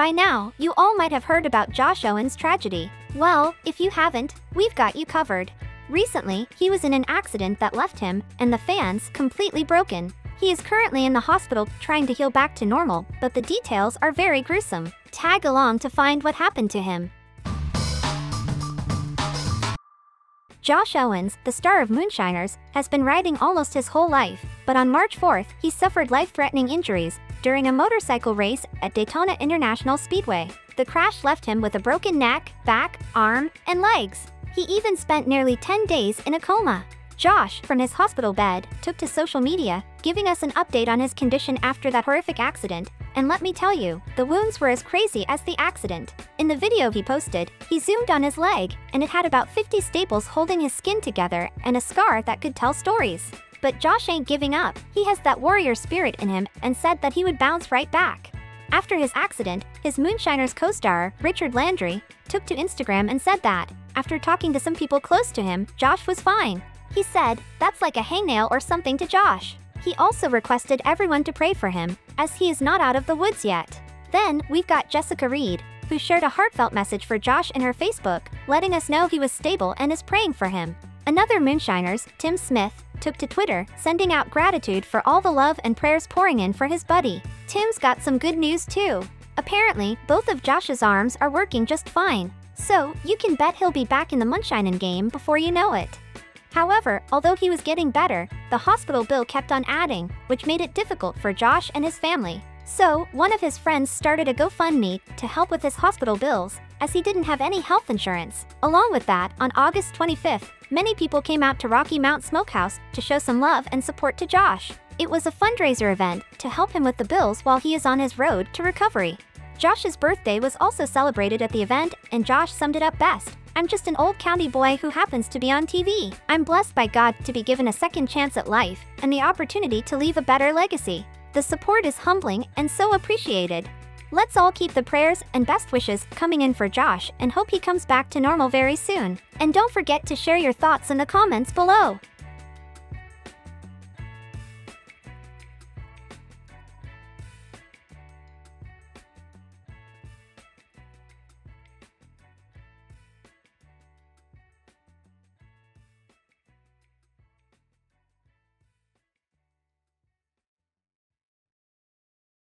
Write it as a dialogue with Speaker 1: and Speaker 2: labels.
Speaker 1: By now, you all might have heard about Josh Owens' tragedy. Well, if you haven't, we've got you covered. Recently, he was in an accident that left him and the fans completely broken. He is currently in the hospital trying to heal back to normal, but the details are very gruesome. Tag along to find what happened to him. Josh Owens, the star of Moonshiners, has been riding almost his whole life, but on March 4th, he suffered life-threatening injuries during a motorcycle race at Daytona International Speedway. The crash left him with a broken neck, back, arm, and legs. He even spent nearly 10 days in a coma. Josh, from his hospital bed, took to social media, giving us an update on his condition after that horrific accident. And let me tell you, the wounds were as crazy as the accident. In the video he posted, he zoomed on his leg, and it had about 50 staples holding his skin together and a scar that could tell stories. But Josh ain't giving up. He has that warrior spirit in him and said that he would bounce right back. After his accident, his Moonshiners co-star, Richard Landry, took to Instagram and said that, after talking to some people close to him, Josh was fine. He said, that's like a hangnail or something to Josh. He also requested everyone to pray for him, as he is not out of the woods yet. Then, we've got Jessica Reed, who shared a heartfelt message for Josh in her Facebook, letting us know he was stable and is praying for him. Another Moonshiners, Tim Smith, took to Twitter, sending out gratitude for all the love and prayers pouring in for his buddy. Tim's got some good news too. Apparently, both of Josh's arms are working just fine. So, you can bet he'll be back in the Moonshinin' game before you know it. However, although he was getting better, the hospital bill kept on adding, which made it difficult for Josh and his family. So, one of his friends started a GoFundMe to help with his hospital bills, as he didn't have any health insurance. Along with that, on August 25th, many people came out to Rocky Mount Smokehouse to show some love and support to Josh. It was a fundraiser event to help him with the bills while he is on his road to recovery. Josh's birthday was also celebrated at the event, and Josh summed it up best. I'm just an old county boy who happens to be on TV. I'm blessed by God to be given a second chance at life and the opportunity to leave a better legacy. The support is humbling and so appreciated. Let's all keep the prayers and best wishes coming in for Josh and hope he comes back to normal very soon. And don't forget to share your thoughts in the comments below.